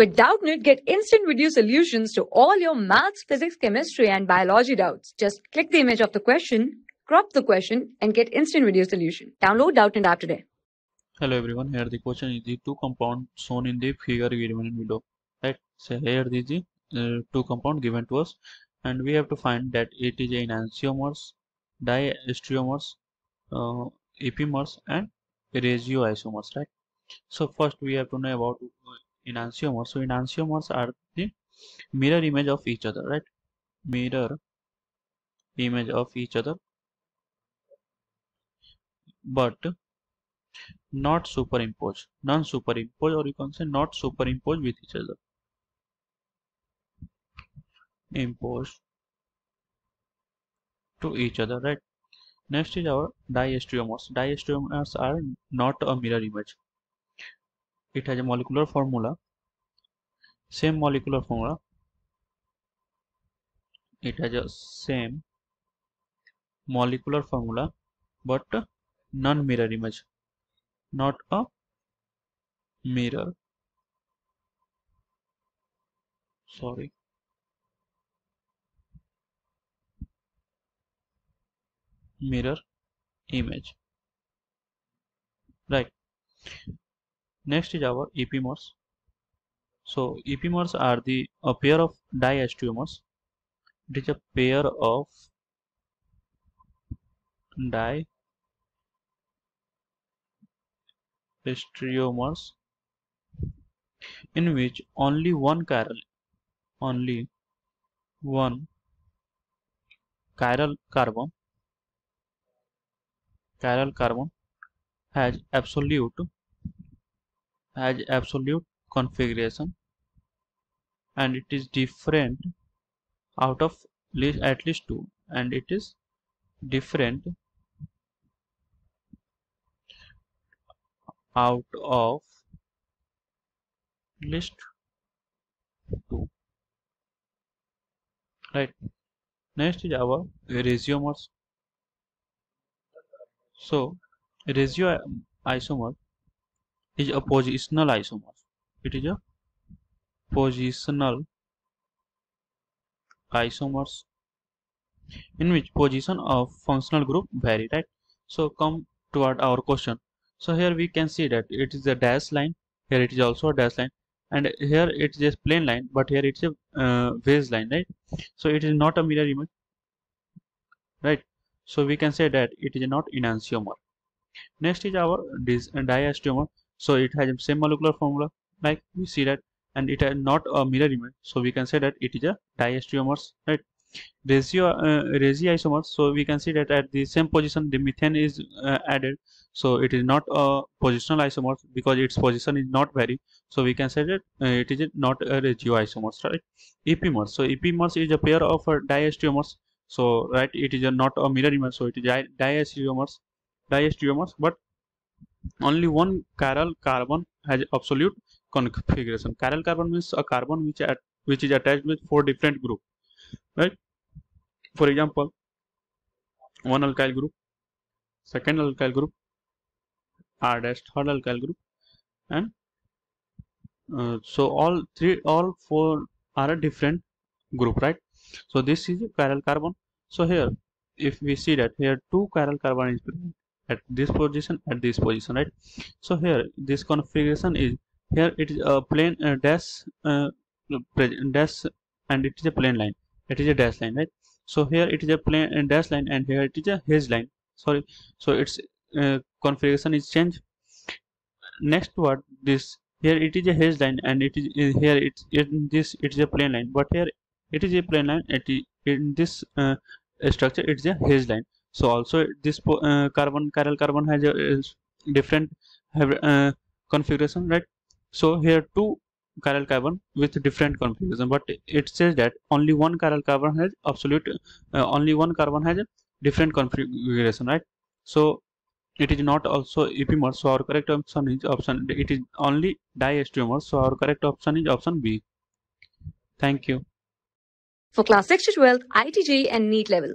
With Doubtnut, get instant video solutions to all your maths, physics, chemistry, and biology doubts. Just click the image of the question, crop the question, and get instant video solution. Download Doubtnut app today. Hello everyone, here the question is the two compound shown in the figure given below. Right, so here is the uh, two compound given to us and we have to find that it is enantiomers, diastereomers, uh, epimers and regioisomers, right? So first we have to know about enantiomers. So enantiomers are the mirror image of each other, right? Mirror image of each other, but not superimposed non superimposed or you can say not superimposed with each other. Impose to each other, right? Next is our diastereomers. Diastereomers are not a mirror image it has a molecular formula. Same molecular formula. It has a same molecular formula but non-mirror image. Not a mirror. Sorry. Mirror image. Right Next is our epimers. So epimers are the a pair of diastereomers. It is a pair of diastereomers in which only one chiral, only one chiral carbon, chiral carbon has absolute has absolute configuration and it is different out of at least two and it is different out of list 2 right. Next is our radiomers so regio isomer is a positional isomer. It is a positional isomers in which position of functional group vary, right? So come toward our question. So here we can see that it is a dash line, here it is also a dash line, and here it is a plane line, but here it's a uh, line, right? So it is not a mirror image, right? So we can say that it is not enantiomer. Next is our diastereomer so it has same molecular formula like we see that and it is not a mirror image. So we can say that it is a diastereomers right? Regio uh, isomers so we can see that at the same position the methane is uh, added. So it is not a positional isomer because its position is not vary so we can say that uh, it is not a isomers right? Epimers. So epimers is a pair of uh, diastereomers so right it is a not a mirror image. So it is diastereomers diastereomers but only one chiral carbon has absolute configuration. Chiral carbon means a carbon which at which is attached with four different group right? For example one alkyl group second alkyl group r dash third alkyl group and uh, so all three all four are a different group right? So this is a chiral carbon. So here if we see that here two chiral carbon is present at this position at this position right? So here this configuration is here it is a plane uh, dash uh, dash and it is a plane line. It is a dash line right? So here it is a plane uh, dash line and here it is a hedge line. Sorry. So its uh, configuration is changed. Next word this here it is a hedge line and it is uh, here it's in this it is a plane line. But here it is a plane line it is in this uh, structure it is a hedge line so also this uh, carbon chiral carbon has a, different uh, configuration right? So here two chiral carbon with different configuration but it says that only one chiral carbon has absolute uh, only one carbon has a different configuration right? So it is not also epimer so our correct option is option it is only diastereomer so our correct option is option b. Thank you. For class 6 to 12, IIT JEE and NEET level.